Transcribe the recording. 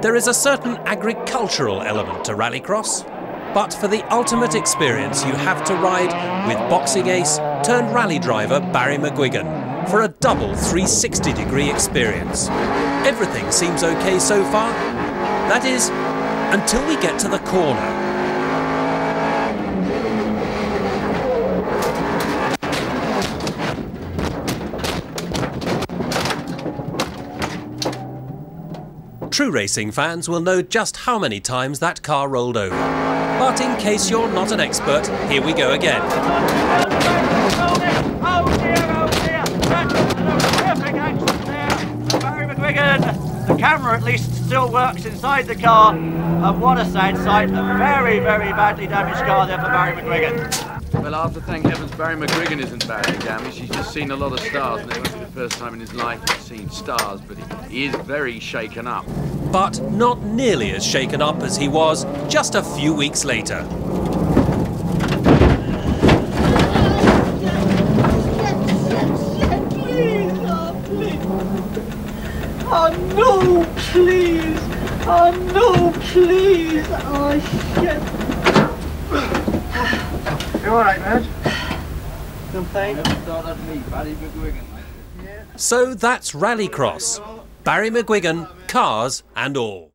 There is a certain agricultural element to rallycross, but for the ultimate experience you have to ride with boxing ace turned rally driver Barry McGuigan for a double 360 degree experience. Everything seems okay so far. That is, until we get to the corner. True racing fans will know just how many times that car rolled over. But in case you're not an expert, here we go again. Oh dear, oh dear! That's a terrific action there. Barry McGuigan. The camera at least still works inside the car. And what a sad sight. A very, very badly damaged car there for Barry McGuigan. Well, I have to thank heavens Barry McGuigan isn't badly damaged. He's just seen a lot of stars, and it won't be the first time in his life he's seen stars, but he is very shaken up. But not nearly as shaken up as he was just a few weeks later. Oh no, please! Oh no, please! Oh shit! You alright, man? I'm fine. So that's Rallycross. Barry McGuigan, cars and all.